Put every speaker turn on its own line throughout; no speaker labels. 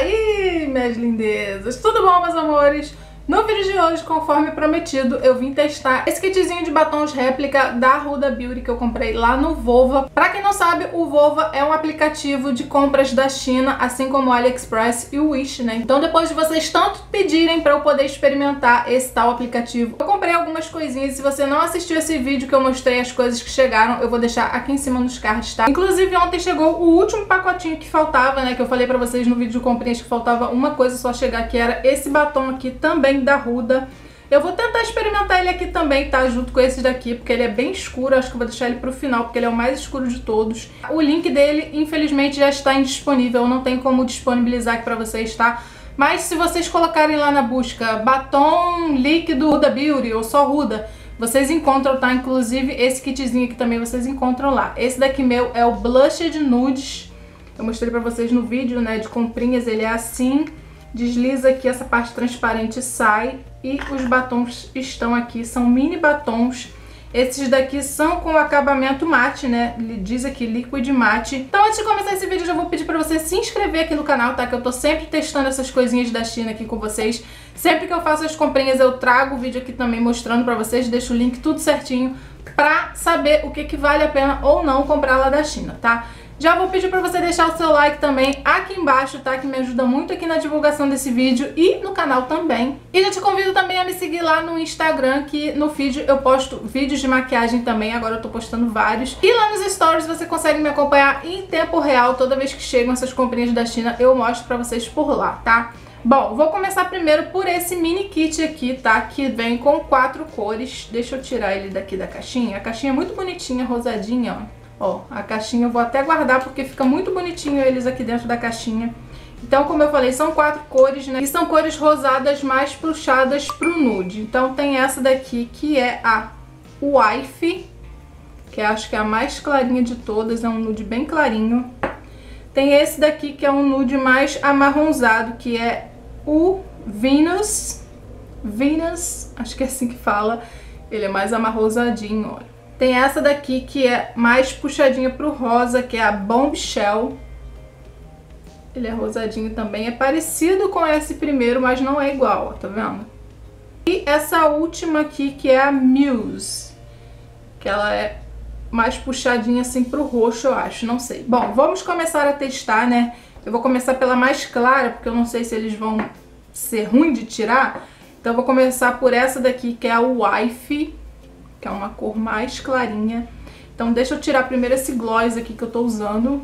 aí, minhas lindezas? Tudo bom, meus amores? No vídeo de hoje, conforme prometido, eu vim testar esse kitzinho de batons réplica da Huda Beauty que eu comprei lá no Vova. Pra quem não sabe, o Vova é um aplicativo de compras da China, assim como o AliExpress e o Wish, né? Então depois de vocês tanto pedirem pra eu poder experimentar esse tal aplicativo, eu comprei algumas coisinhas. Se você não assistiu esse vídeo que eu mostrei as coisas que chegaram, eu vou deixar aqui em cima nos cards, tá? Inclusive ontem chegou o último pacotinho que faltava, né? Que eu falei pra vocês no vídeo de comprinhas que faltava uma coisa só chegar, que era esse batom aqui também da Ruda. Eu vou tentar experimentar ele aqui também, tá? Junto com esse daqui, porque ele é bem escuro. Acho que eu vou deixar ele pro final, porque ele é o mais escuro de todos. O link dele, infelizmente, já está indisponível. Não tem como disponibilizar aqui pra vocês, tá? Mas se vocês colocarem lá na busca batom líquido Ruda Beauty ou só Ruda, vocês encontram, tá? Inclusive esse kitzinho aqui também vocês encontram lá. Esse daqui meu é o Blushed Nudes. Eu mostrei pra vocês no vídeo, né, de comprinhas. Ele é assim desliza aqui, essa parte transparente sai e os batons estão aqui, são mini batons. Esses daqui são com acabamento mate, né? Ele diz aqui liquid mate. Então antes de começar esse vídeo, eu já vou pedir pra você se inscrever aqui no canal, tá? Que eu tô sempre testando essas coisinhas da China aqui com vocês. Sempre que eu faço as comprinhas, eu trago o vídeo aqui também mostrando pra vocês, deixo o link tudo certinho pra saber o que, que vale a pena ou não comprar lá da China, tá? Já vou pedir pra você deixar o seu like também aqui embaixo, tá? Que me ajuda muito aqui na divulgação desse vídeo e no canal também. E já te convido também a me seguir lá no Instagram, que no feed eu posto vídeos de maquiagem também, agora eu tô postando vários. E lá nos stories você consegue me acompanhar em tempo real, toda vez que chegam essas comprinhas da China, eu mostro pra vocês por lá, tá? Bom, vou começar primeiro por esse mini kit aqui, tá? Que vem com quatro cores. Deixa eu tirar ele daqui da caixinha. A caixinha é muito bonitinha, rosadinha, ó. Ó, a caixinha eu vou até guardar porque fica muito bonitinho eles aqui dentro da caixinha. Então, como eu falei, são quatro cores, né? E são cores rosadas mais puxadas pro nude. Então tem essa daqui que é a Wife, que acho que é a mais clarinha de todas, é um nude bem clarinho. Tem esse daqui que é um nude mais amarronzado, que é o Venus. Venus, acho que é assim que fala. Ele é mais amarrosadinho, olha. Tem essa daqui que é mais puxadinha pro rosa, que é a Bombshell. Ele é rosadinho também. É parecido com esse primeiro, mas não é igual, tá vendo? E essa última aqui, que é a Muse. Que ela é mais puxadinha assim pro roxo, eu acho, não sei. Bom, vamos começar a testar, né? Eu vou começar pela mais clara, porque eu não sei se eles vão ser ruim de tirar. Então eu vou começar por essa daqui, que é a Wife que é uma cor mais clarinha. Então deixa eu tirar primeiro esse gloss aqui que eu tô usando.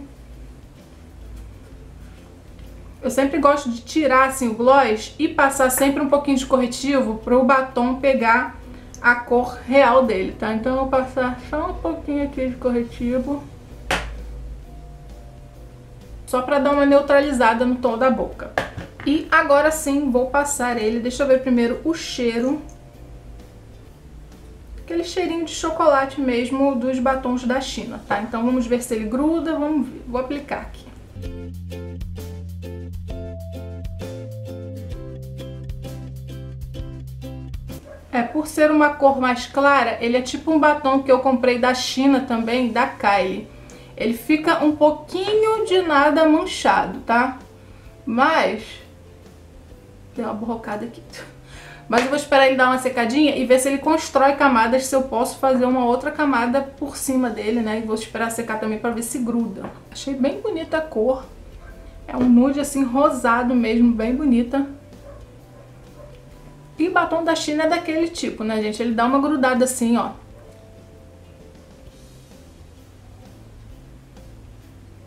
Eu sempre gosto de tirar assim o gloss e passar sempre um pouquinho de corretivo para o batom pegar a cor real dele, tá? Então eu vou passar só um pouquinho aqui de corretivo. Só para dar uma neutralizada no tom da boca. E agora sim vou passar ele. Deixa eu ver primeiro o cheiro aquele cheirinho de chocolate mesmo dos batons da China, tá? Então vamos ver se ele gruda, vamos ver. Vou aplicar aqui. É, por ser uma cor mais clara, ele é tipo um batom que eu comprei da China também, da Kylie. Ele fica um pouquinho de nada manchado, tá? Mas... Tem uma borrocada aqui. Mas eu vou esperar ele dar uma secadinha e ver se ele constrói camadas, se eu posso fazer uma outra camada por cima dele, né? E vou esperar secar também pra ver se gruda. Achei bem bonita a cor. É um nude assim rosado mesmo, bem bonita. E batom da China é daquele tipo, né, gente? Ele dá uma grudada assim, ó.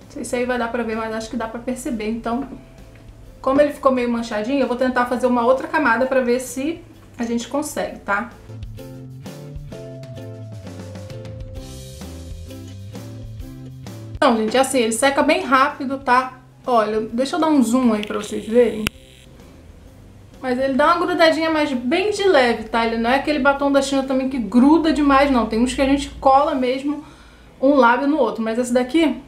Não sei se aí vai dar pra ver, mas acho que dá pra perceber. Então, como ele ficou meio manchadinho, eu vou tentar fazer uma outra camada pra ver se a gente consegue, tá? Então, gente, é assim, ele seca bem rápido, tá? Olha, deixa eu dar um zoom aí pra vocês verem. Mas ele dá uma grudadinha, mas bem de leve, tá? Ele não é aquele batom da China também que gruda demais, não. Tem uns que a gente cola mesmo um lábio no outro. Mas esse daqui,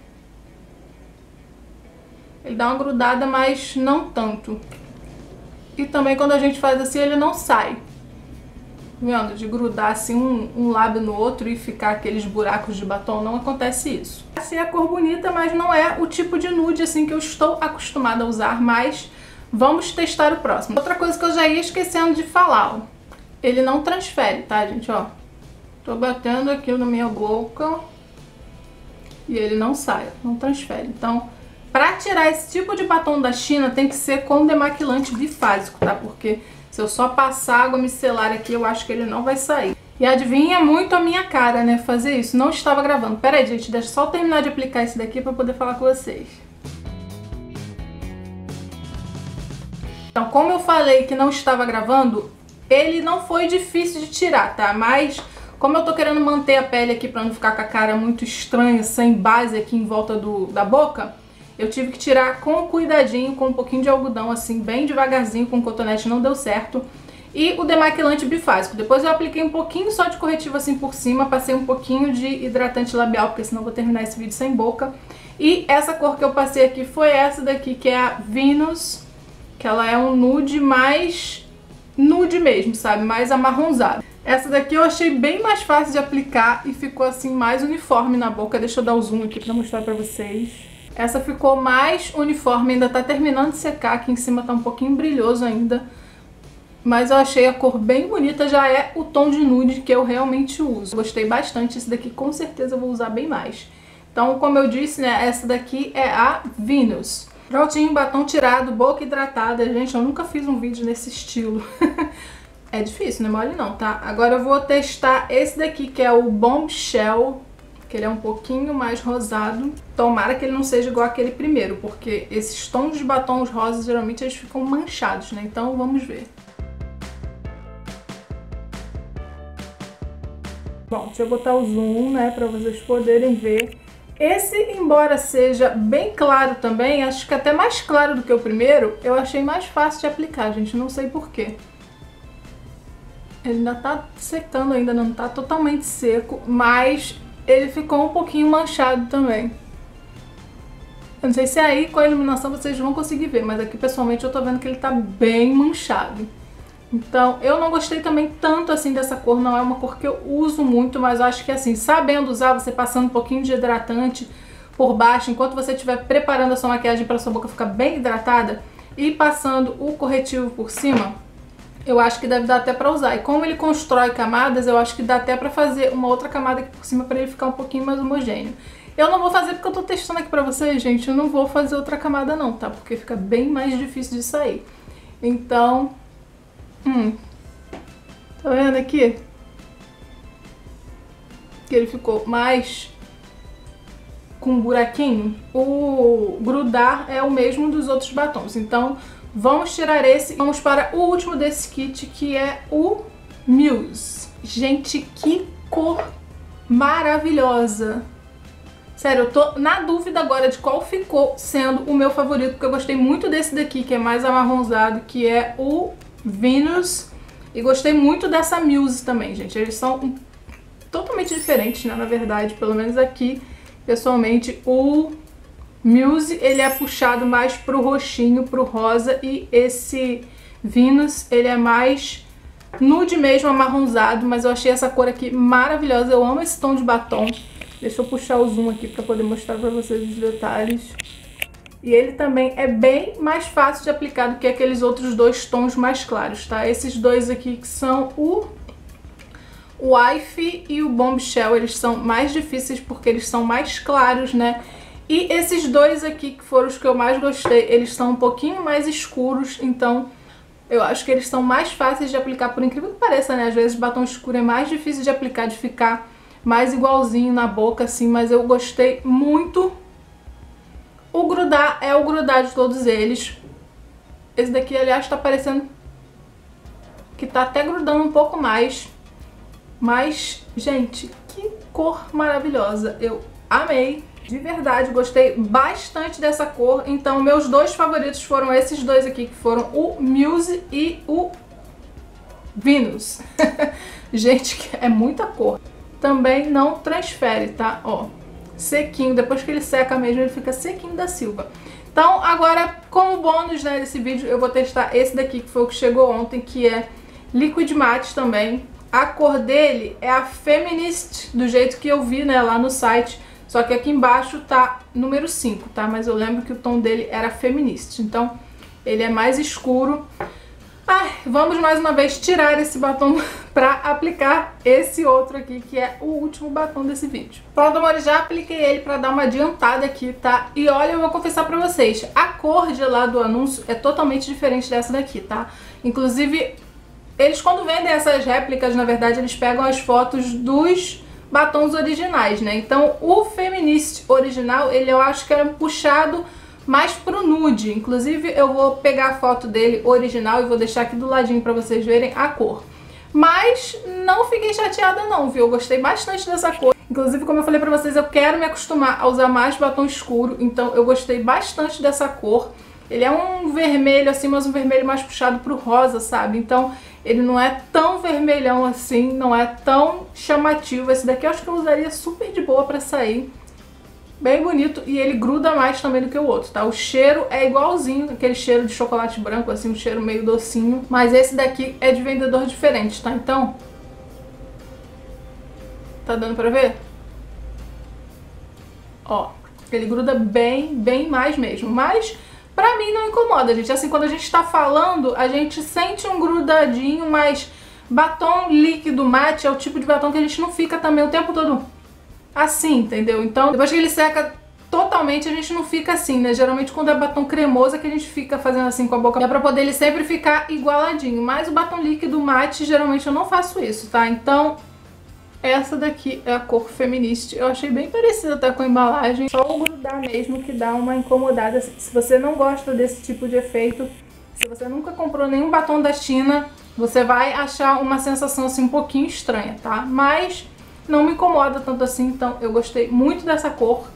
ele dá uma grudada, mas não tanto. E também quando a gente faz assim, ele não sai. Vendo? De grudar assim um, um lábio no outro e ficar aqueles buracos de batom, não acontece isso. Achei a cor bonita, mas não é o tipo de nude assim que eu estou acostumada a usar, mas vamos testar o próximo. Outra coisa que eu já ia esquecendo de falar, ó. Ele não transfere, tá, gente, ó. Tô batendo aqui na minha boca e ele não sai, não transfere. Então, pra tirar esse tipo de batom da China, tem que ser com demaquilante bifásico, tá? Porque se eu só passar água micelar aqui, eu acho que ele não vai sair. E adivinha muito a minha cara, né, fazer isso. Não estava gravando. Pera aí, gente, deixa eu só terminar de aplicar esse daqui pra poder falar com vocês. Então, como eu falei que não estava gravando, ele não foi difícil de tirar, tá? Mas, como eu tô querendo manter a pele aqui pra não ficar com a cara muito estranha, sem base aqui em volta do, da boca, eu tive que tirar com cuidadinho, com um pouquinho de algodão, assim, bem devagarzinho, com cotonete, não deu certo e o demaquilante bifásico. Depois eu apliquei um pouquinho só de corretivo assim por cima, passei um pouquinho de hidratante labial, porque senão vou terminar esse vídeo sem boca. E essa cor que eu passei aqui foi essa daqui, que é a Venus, que ela é um nude mais nude mesmo, sabe? Mais amarronzado. Essa daqui eu achei bem mais fácil de aplicar e ficou assim mais uniforme na boca. Deixa eu dar o zoom aqui pra mostrar pra vocês. Essa ficou mais uniforme, ainda tá terminando de secar, aqui em cima tá um pouquinho brilhoso ainda mas eu achei a cor bem bonita, já é o tom de nude que eu realmente uso. Gostei bastante, esse daqui com certeza eu vou usar bem mais. Então, como eu disse, né, essa daqui é a Venus. Prontinho, batom tirado, boca hidratada. Gente, eu nunca fiz um vídeo nesse estilo. é difícil, não é mole não, tá? Agora eu vou testar esse daqui, que é o Bombshell, que ele é um pouquinho mais rosado. Tomara que ele não seja igual aquele primeiro, porque esses tons de batons rosas, geralmente, eles ficam manchados, né? Então, vamos ver. Bom, deixa eu botar o zoom, né, para vocês poderem ver. Esse, embora seja bem claro também, acho que até mais claro do que o primeiro, eu achei mais fácil de aplicar, gente, não sei porquê. Ele ainda tá secando ainda, não tá totalmente seco, mas ele ficou um pouquinho manchado também. Eu não sei se aí com a iluminação vocês vão conseguir ver, mas aqui pessoalmente eu tô vendo que ele tá bem manchado. Então, eu não gostei também tanto assim dessa cor, não é uma cor que eu uso muito, mas eu acho que assim, sabendo usar, você passando um pouquinho de hidratante por baixo, enquanto você estiver preparando a sua maquiagem para sua boca ficar bem hidratada, e passando o corretivo por cima, eu acho que deve dar até pra usar. E como ele constrói camadas, eu acho que dá até pra fazer uma outra camada aqui por cima pra ele ficar um pouquinho mais homogêneo. Eu não vou fazer porque eu tô testando aqui pra vocês, gente. Eu não vou fazer outra camada não, tá? Porque fica bem mais difícil de sair. Então, Hum. Tá vendo aqui? Que ele ficou mais com um buraquinho. O grudar é o mesmo dos outros batons. Então, vamos tirar esse. Vamos para o último desse kit, que é o Muse. Gente, que cor maravilhosa. Sério, eu tô na dúvida agora de qual ficou sendo o meu favorito, porque eu gostei muito desse daqui, que é mais amarronzado, que é o Venus. E gostei muito dessa Muse também, gente. Eles são totalmente diferentes, né? Na verdade, pelo menos aqui, pessoalmente, o Muse, ele é puxado mais pro roxinho, pro rosa. E esse Venus, ele é mais nude mesmo, amarronzado. Mas eu achei essa cor aqui maravilhosa. Eu amo esse tom de batom. Deixa eu puxar o zoom aqui pra poder mostrar pra vocês os detalhes. E ele também é bem mais fácil de aplicar do que aqueles outros dois tons mais claros, tá? Esses dois aqui que são o Wife e o Bombshell, eles são mais difíceis porque eles são mais claros, né? E esses dois aqui, que foram os que eu mais gostei, eles são um pouquinho mais escuros, então eu acho que eles são mais fáceis de aplicar, por incrível que pareça, né? Às vezes batom escuro é mais difícil de aplicar, de ficar mais igualzinho na boca, assim, mas eu gostei muito o grudar é o grudar de todos eles. Esse daqui, aliás, tá parecendo que tá até grudando um pouco mais. Mas, gente, que cor maravilhosa. Eu amei. De verdade, gostei bastante dessa cor. Então, meus dois favoritos foram esses dois aqui, que foram o Muse e o Venus. gente, é muita cor. Também não transfere, tá? Ó, sequinho. Depois que ele seca mesmo, ele fica sequinho da Silva. Então, agora, como bônus né, desse vídeo, eu vou testar esse daqui, que foi o que chegou ontem, que é Liquid Matte também. A cor dele é a Feminist, do jeito que eu vi né, lá no site. Só que aqui embaixo tá número 5, tá? Mas eu lembro que o tom dele era feminista. Então, ele é mais escuro. Ai, vamos mais uma vez tirar esse batom pra aplicar esse outro aqui, que é o último batom desse vídeo. Pronto, amores, já apliquei ele pra dar uma adiantada aqui, tá? E olha, eu vou confessar pra vocês, a cor de lá do anúncio é totalmente diferente dessa daqui, tá? Inclusive, eles quando vendem essas réplicas, na verdade, eles pegam as fotos dos batons originais, né? Então, o Feminist original, ele eu acho que era puxado mais pro nude. Inclusive, eu vou pegar a foto dele original e vou deixar aqui do ladinho pra vocês verem a cor. Mas não fiquei chateada não, viu? Eu gostei bastante dessa cor. Inclusive, como eu falei pra vocês, eu quero me acostumar a usar mais batom escuro, então eu gostei bastante dessa cor. Ele é um vermelho assim, mas um vermelho mais puxado pro rosa, sabe? Então ele não é tão vermelhão assim, não é tão chamativo. Esse daqui eu acho que eu usaria super de boa pra sair. Bem bonito e ele gruda mais também do que o outro, tá? O cheiro é igualzinho, aquele cheiro de chocolate branco, assim, um cheiro meio docinho. Mas esse daqui é de vendedor diferente, tá? Então... Tá dando pra ver? Ó, ele gruda bem, bem mais mesmo. Mas pra mim não incomoda, gente. Assim, quando a gente tá falando, a gente sente um grudadinho, mas batom líquido mate é o tipo de batom que a gente não fica também o tempo todo assim, entendeu? Então, depois que ele seca totalmente, a gente não fica assim, né? Geralmente quando é batom cremoso é que a gente fica fazendo assim com a boca. É pra poder ele sempre ficar igualadinho. Mas o batom líquido mate, geralmente eu não faço isso, tá? Então, essa daqui é a cor feminista. Eu achei bem parecida até com a embalagem. Só o grudar mesmo que dá uma incomodada. Se você não gosta desse tipo de efeito, se você nunca comprou nenhum batom da China, você vai achar uma sensação assim um pouquinho estranha, tá? Mas não me incomoda tanto assim, então eu gostei muito dessa cor.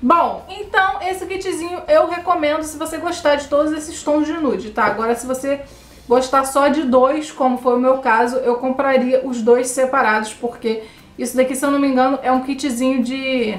Bom, então esse kitzinho eu recomendo se você gostar de todos esses tons de nude, tá? Agora se você gostar só de dois, como foi o meu caso, eu compraria os dois separados, porque isso daqui, se eu não me engano, é um kitzinho de...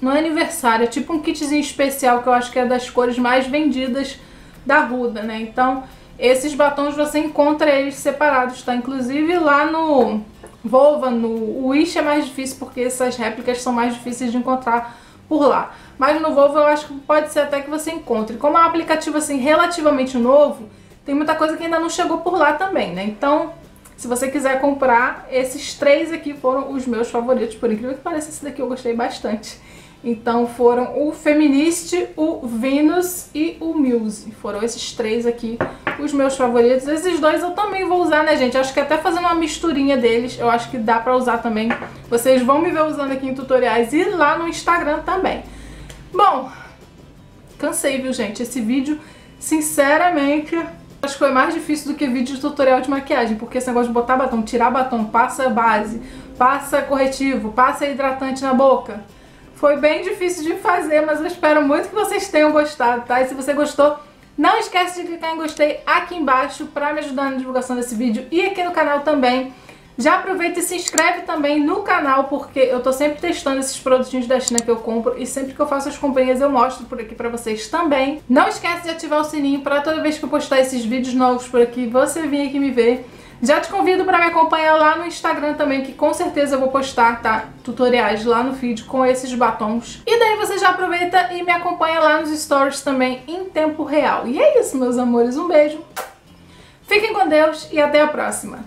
Não é aniversário, é tipo um kitzinho especial que eu acho que é das cores mais vendidas da Ruda, né? Então, esses batons você encontra eles separados, tá? Inclusive lá no Volva, no Wish é mais difícil porque essas réplicas são mais difíceis de encontrar por lá. Mas no Volvo eu acho que pode ser até que você encontre. Como é um aplicativo assim relativamente novo, tem muita coisa que ainda não chegou por lá também, né? Então, se você quiser comprar, esses três aqui foram os meus favoritos. Por incrível que pareça, esse daqui eu gostei bastante. Então foram o Feminist, o Venus e o Muse. Foram esses três aqui os meus favoritos. Esses dois eu também vou usar, né, gente? Acho que até fazendo uma misturinha deles, eu acho que dá pra usar também. Vocês vão me ver usando aqui em tutoriais e lá no Instagram também. Bom, cansei, viu, gente? Esse vídeo, sinceramente, acho que foi mais difícil do que vídeo de tutorial de maquiagem, porque esse negócio de botar batom, tirar batom, passa base, passa corretivo, passa hidratante na boca foi bem difícil de fazer, mas eu espero muito que vocês tenham gostado, tá? E se você gostou, não esquece de clicar em gostei aqui embaixo para me ajudar na divulgação desse vídeo e aqui no canal também. Já aproveita e se inscreve também no canal, porque eu tô sempre testando esses produtinhos da China que eu compro e sempre que eu faço as companhias eu mostro por aqui pra vocês também. Não esquece de ativar o sininho pra toda vez que eu postar esses vídeos novos por aqui, você vir aqui me ver. Já te convido para me acompanhar lá no Instagram também, que com certeza eu vou postar, tá? Tutoriais lá no feed com esses batons. E daí você já aproveita e me acompanha lá nos stories também em tempo real. E é isso, meus amores. Um beijo. Fiquem com Deus e até a próxima.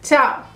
Tchau!